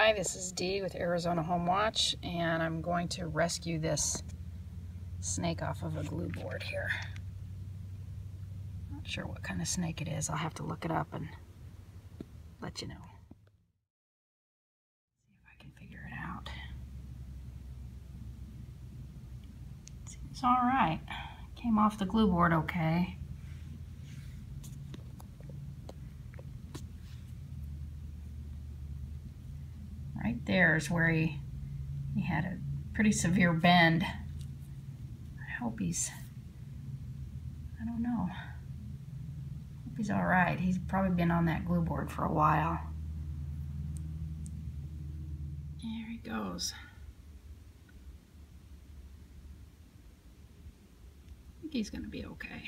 Hi, this is Dee with Arizona Home Watch, and I'm going to rescue this snake off of a glue board here. Not sure what kind of snake it is. I'll have to look it up and let you know. See if I can figure it out. Seems all right. Came off the glue board okay. Right there is where he, he had a pretty severe bend. I hope he's, I don't know. Hope he's all right. He's probably been on that glue board for a while. There he goes. I think he's to be okay.